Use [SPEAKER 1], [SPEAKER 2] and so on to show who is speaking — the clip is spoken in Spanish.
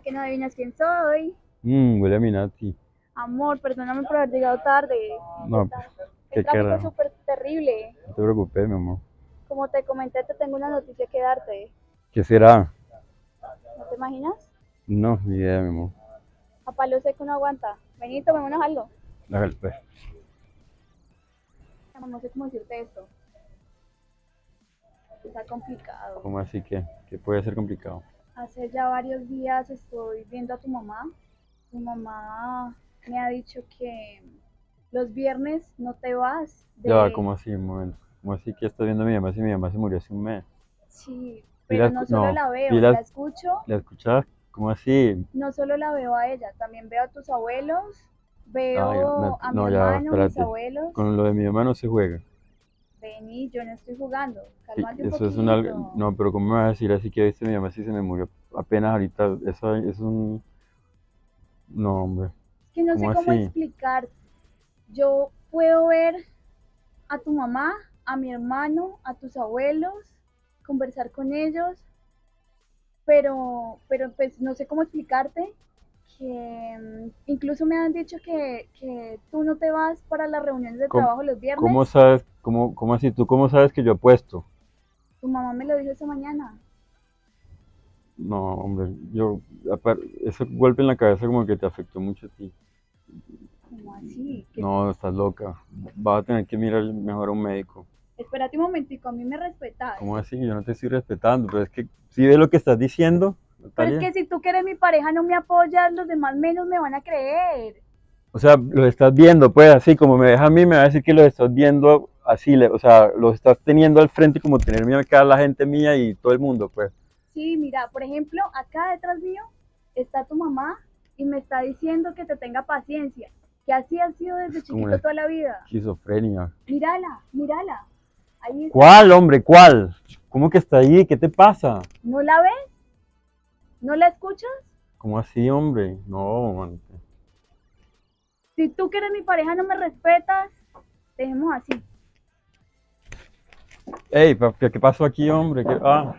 [SPEAKER 1] ¿A que no adivinas quién soy?
[SPEAKER 2] Mmm, huele a Minati.
[SPEAKER 1] Amor, perdóname por haber llegado tarde.
[SPEAKER 2] No, pues, qué
[SPEAKER 1] es súper terrible.
[SPEAKER 2] No te preocupes, mi amor.
[SPEAKER 1] Como te comenté, te tengo una noticia que darte.
[SPEAKER 2] ¿Qué será?
[SPEAKER 1] ¿No te imaginas?
[SPEAKER 2] No, ni idea, mi amor.
[SPEAKER 1] A palo seco no aguanta. Vení, tomémonos algo.
[SPEAKER 2] Hágale, pues.
[SPEAKER 1] No sé cómo decirte esto. Está complicado.
[SPEAKER 2] ¿Cómo así que? ¿Qué puede ser complicado?
[SPEAKER 1] Hace ya varios días estoy viendo a tu mamá. Tu mamá me ha dicho que los viernes no te vas. de-
[SPEAKER 2] Ya ¿cómo así? ¿Cómo así que estás viendo a mi mamá si mi mamá se murió hace un mes?
[SPEAKER 1] Sí, pero
[SPEAKER 2] la
[SPEAKER 1] no solo
[SPEAKER 2] no,
[SPEAKER 1] la veo,
[SPEAKER 2] la-
[SPEAKER 1] la escucho.
[SPEAKER 2] ¿La escuchas? ¿Cómo así?
[SPEAKER 1] No solo la veo a ella, también veo a tus abuelos, veo
[SPEAKER 2] no,
[SPEAKER 1] a
[SPEAKER 2] no,
[SPEAKER 1] mi
[SPEAKER 2] ya,
[SPEAKER 1] hermano, mis abuelos.
[SPEAKER 2] Con lo de mi mamá no se juega.
[SPEAKER 1] Vení, yo no estoy jugando.
[SPEAKER 2] Sí,
[SPEAKER 1] Cálmate un
[SPEAKER 2] eso es un
[SPEAKER 1] poquito.
[SPEAKER 2] algo. No, pero ¿cómo me vas a decir así que viste mi mamá si se me murió apenas ahorita? Eso es un. No, hombre.
[SPEAKER 1] Es que no sé
[SPEAKER 2] ¿Cómo así?
[SPEAKER 1] explicar. Yo puedo ver a tu mamá, a mi hermano, a tus abuelos, conversar con ellos, pero, pero pues no sé cómo explicarte que incluso me han dicho que, que tú no te vas para las reuniones de
[SPEAKER 2] ¿Cómo-
[SPEAKER 1] trabajo los viernes.
[SPEAKER 2] ¿Cómo sabes? ¿Cómo, cómo así? ¿Tú cómo sabes que yo apuesto?
[SPEAKER 1] Tu mamá me lo dijo esta mañana.
[SPEAKER 2] No, hombre. Yo. Ese golpe en la cabeza como que te afectó mucho a ti.
[SPEAKER 1] ¿Cómo así? ¿Qué-
[SPEAKER 2] No, estás loca. Vas a tener que mirar mejor a un médico.
[SPEAKER 1] Espérate un momentico, a mí me respetas.
[SPEAKER 2] ¿Cómo así? Yo no te estoy respetando, pero es que si ves lo que estás diciendo,
[SPEAKER 1] Pero es que si tú que eres mi pareja no me apoyas, los demás menos me van a creer.
[SPEAKER 2] O sea, lo estás viendo, pues, así como me deja a mí, me va a decir que lo estás viendo así, o sea, lo estás teniendo al frente como tener miedo acá la gente mía y todo el mundo, pues.
[SPEAKER 1] Sí, mira, por ejemplo, acá detrás mío está tu mamá y me está diciendo que te tenga paciencia, que así ha sido desde chiquito toda la vida.
[SPEAKER 2] Esquizofrenia.
[SPEAKER 1] Mírala, mírala. Ahí está.
[SPEAKER 2] ¿Cuál, hombre? ¿Cuál? ¿Cómo que está ahí? ¿Qué te pasa?
[SPEAKER 1] ¿No la ves? ¿No la escuchas?
[SPEAKER 2] ¿Cómo así, hombre? No, man.
[SPEAKER 1] Si tú que eres mi pareja no me respetas, dejemos así.
[SPEAKER 2] Ey, pa- ¿qué, qué pasó aquí, hombre? ¿Qué- Ah,